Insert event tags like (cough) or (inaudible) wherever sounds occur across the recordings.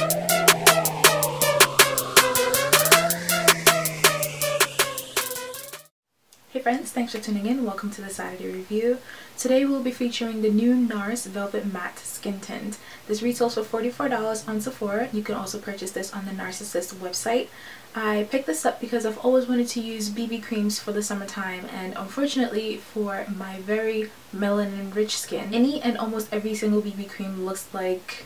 Hey friends, thanks for tuning in. Welcome to the Saturday review. Today we'll be featuring the new NARS Velvet Matte Skin Tint. This retails for $44 on Sephora. You can also purchase this on the Narcissist website. I picked this up because I've always wanted to use BB creams for the summertime and unfortunately for my very melanin rich skin, any and almost every single BB cream looks like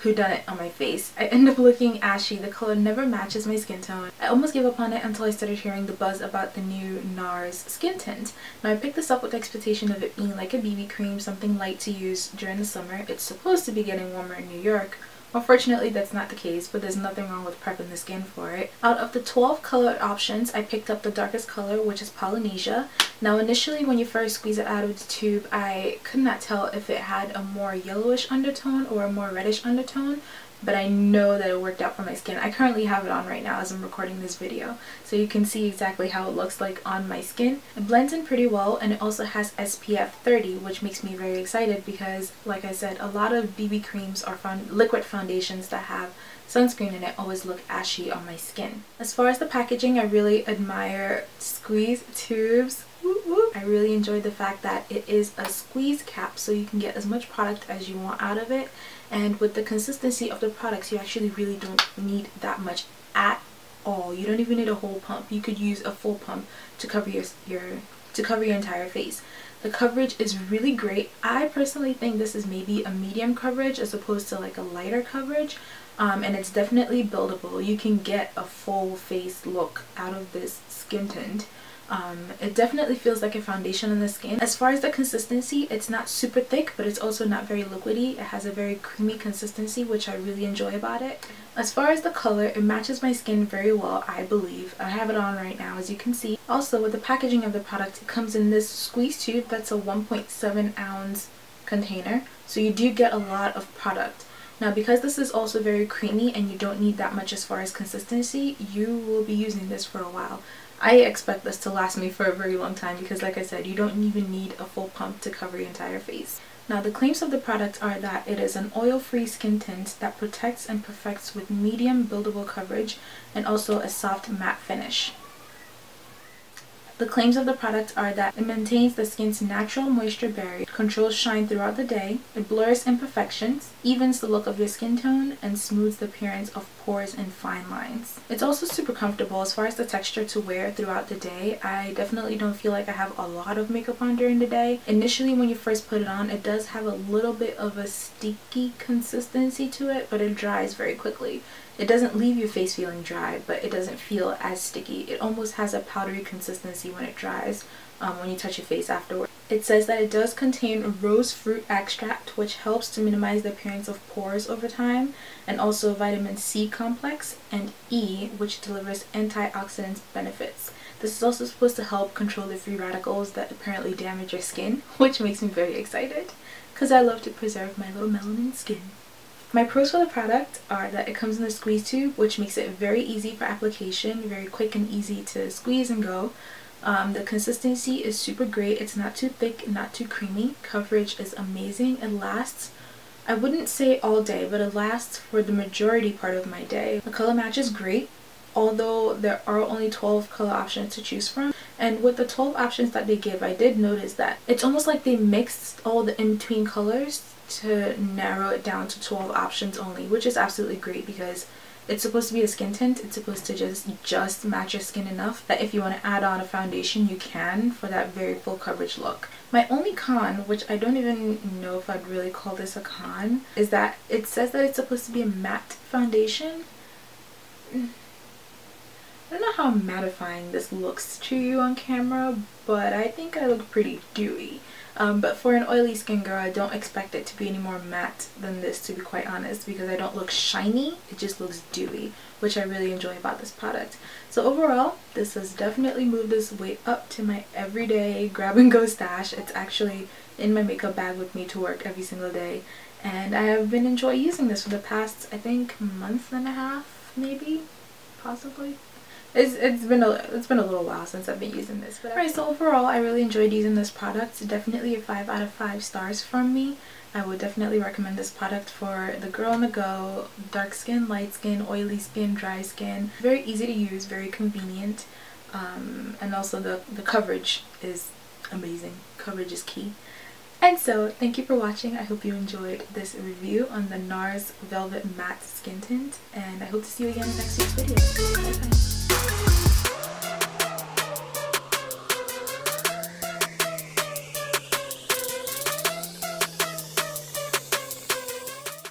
who done it on my face. I end up looking ashy. The color never matches my skin tone. I almost gave up on it until I started hearing the buzz about the new NARS skin tint. Now I picked this up with the expectation of it being like a BB cream, something light to use during the summer. It's supposed to be getting warmer in New York, Unfortunately, that's not the case, but there's nothing wrong with prepping the skin for it. Out of the 12 color options, I picked up the darkest color, which is Polynesia. Now, initially, when you first squeeze it out of the tube, I could not tell if it had a more yellowish undertone or a more reddish undertone, but I know that it worked out for my skin. I currently have it on right now as I'm recording this video, so you can see exactly how it looks like on my skin. It blends in pretty well and it also has SPF 30, which makes me very excited because, like I said, a lot of BB creams or liquid foundations that have sunscreen in it always look ashy on my skin. As far as the packaging, I really admire squeeze tubes I really enjoyed the fact that it is a squeeze cap so you can get as much product as you want out of it and with the consistency of the products you actually really don't need that much at all. You don't even need a whole pump. You could use a full pump to cover your, your to cover your entire face. The coverage is really great. I personally think this is maybe a medium coverage as opposed to like a lighter coverage um, and it's definitely buildable. You can get a full face look out of this skin tint um, it definitely feels like a foundation on the skin. As far as the consistency, it's not super thick, but it's also not very liquidy. It has a very creamy consistency, which I really enjoy about it. As far as the color, it matches my skin very well, I believe. I have it on right now, as you can see. Also, with the packaging of the product, it comes in this squeeze tube that's a 1.7 ounce container. So you do get a lot of product. Now because this is also very creamy and you don't need that much as far as consistency, you will be using this for a while. I expect this to last me for a very long time because like I said, you don't even need a full pump to cover your entire face. Now the claims of the product are that it is an oil-free skin tint that protects and perfects with medium buildable coverage and also a soft matte finish. The claims of the product are that it maintains the skin's natural moisture barrier, controls shine throughout the day, it blurs imperfections, evens the look of your skin tone, and smooths the appearance of pores and fine lines. It's also super comfortable as far as the texture to wear throughout the day. I definitely don't feel like I have a lot of makeup on during the day. Initially when you first put it on, it does have a little bit of a sticky consistency to it, but it dries very quickly. It doesn't leave your face feeling dry, but it doesn't feel as sticky. It almost has a powdery consistency when it dries, um, when you touch your face afterward. It says that it does contain rose fruit extract, which helps to minimize the appearance of pores over time, and also vitamin C complex and E, which delivers antioxidant benefits. This is also supposed to help control the free radicals that apparently damage your skin, (laughs) which makes me very excited, because I love to preserve my little melanin skin. My pros for the product are that it comes in a squeeze tube which makes it very easy for application, very quick and easy to squeeze and go. Um, the consistency is super great, it's not too thick, not too creamy. Coverage is amazing, it lasts, I wouldn't say all day, but it lasts for the majority part of my day. The color match is great, although there are only 12 color options to choose from. And with the 12 options that they give, I did notice that it's almost like they mixed all the in-between colors to narrow it down to 12 options only, which is absolutely great because it's supposed to be a skin tint. It's supposed to just just match your skin enough that if you want to add on a foundation, you can for that very full coverage look. My only con, which I don't even know if I'd really call this a con, is that it says that it's supposed to be a matte foundation. I don't know how mattifying this looks to you on camera, but I think I look pretty dewy. Um, but for an oily skin girl, I don't expect it to be any more matte than this to be quite honest because I don't look shiny, it just looks dewy, which I really enjoy about this product. So overall, this has definitely moved this way up to my everyday grab and go stash. It's actually in my makeup bag with me to work every single day and I have been enjoying using this for the past, I think, month and a half maybe, possibly. It's, it's been a it's been a little while since I've been using this but alright so overall I really enjoyed using this product. Definitely a 5 out of 5 stars from me. I would definitely recommend this product for the girl on the go dark skin light skin oily skin dry skin. Very easy to use very convenient. Um, and also the the coverage is amazing. Coverage is key. And so thank you for watching. I hope you enjoyed this review on the NARS Velvet Matte Skin Tint and I hope to see you again in next week's video. Bye bye.